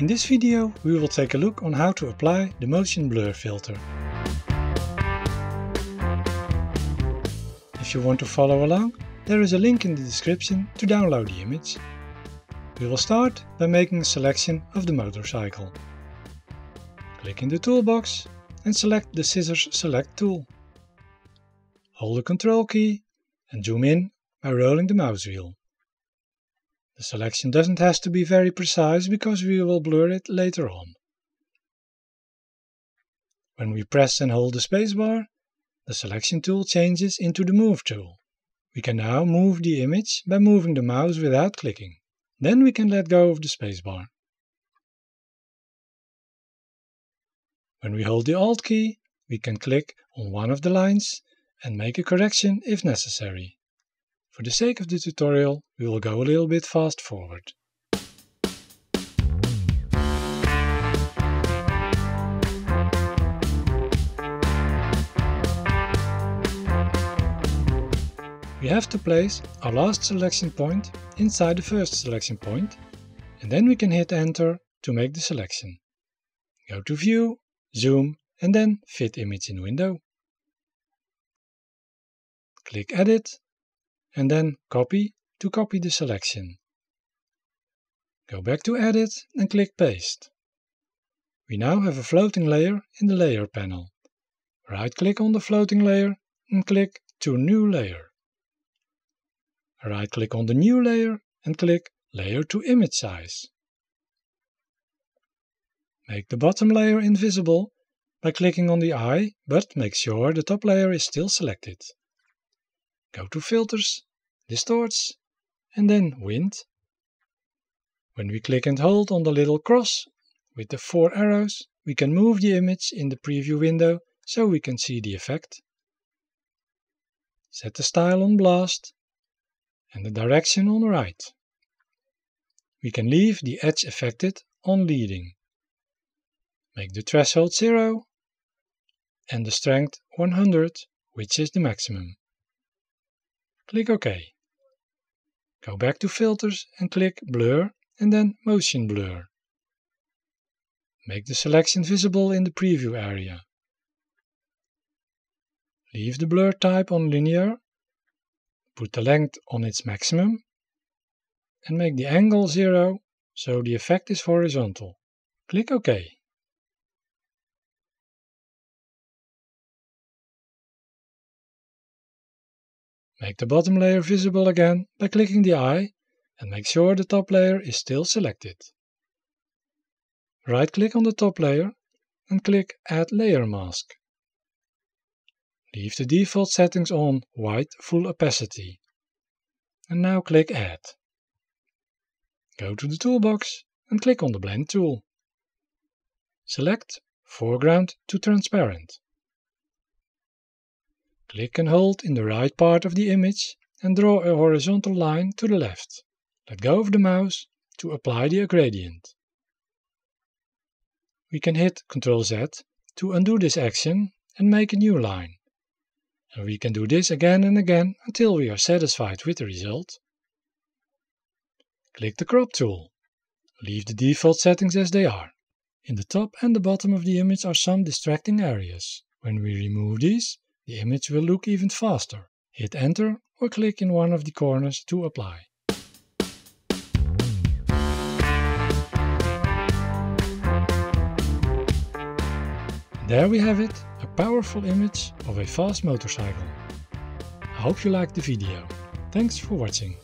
In this video we will take a look on how to apply the motion blur filter. If you want to follow along, there is a link in the description to download the image. We will start by making a selection of the motorcycle. Click in the toolbox and select the Scissors Select tool. Hold the Control key and zoom in by rolling the mouse wheel. The selection doesn't have to be very precise because we will blur it later on. When we press and hold the spacebar, the selection tool changes into the Move tool. We can now move the image by moving the mouse without clicking. Then we can let go of the spacebar. When we hold the Alt key, we can click on one of the lines and make a correction if necessary. For the sake of the tutorial, we will go a little bit fast forward. We have to place our last selection point inside the first selection point, and then we can hit enter to make the selection. Go to view, zoom and then fit image in window. Click edit and then copy to copy the selection. Go back to Edit and click Paste. We now have a floating layer in the Layer panel. Right-click on the floating layer and click to New Layer. Right-click on the new layer and click Layer to Image Size. Make the bottom layer invisible by clicking on the eye, but make sure the top layer is still selected. Go to Filters, Distorts, and then Wind. When we click and hold on the little cross with the four arrows, we can move the image in the preview window so we can see the effect. Set the style on blast and the direction on right. We can leave the edge affected on leading. Make the threshold 0 and the strength 100, which is the maximum. Click OK. Go back to Filters and click Blur and then Motion Blur. Make the selection visible in the preview area. Leave the blur type on linear, put the length on its maximum, and make the angle 0 so the effect is horizontal. Click OK. Make the bottom layer visible again by clicking the eye and make sure the top layer is still selected. Right-click on the top layer and click Add Layer Mask. Leave the default settings on White Full Opacity. And now click Add. Go to the toolbox and click on the Blend tool. Select Foreground to Transparent. Click and hold in the right part of the image and draw a horizontal line to the left. Let go of the mouse to apply the gradient. We can hit Ctrl Z to undo this action and make a new line. And we can do this again and again until we are satisfied with the result. Click the Crop tool. Leave the default settings as they are. In the top and the bottom of the image are some distracting areas. When we remove these, the image will look even faster. Hit enter or click in one of the corners to apply. There we have it, a powerful image of a fast motorcycle. I hope you liked the video. Thanks for watching.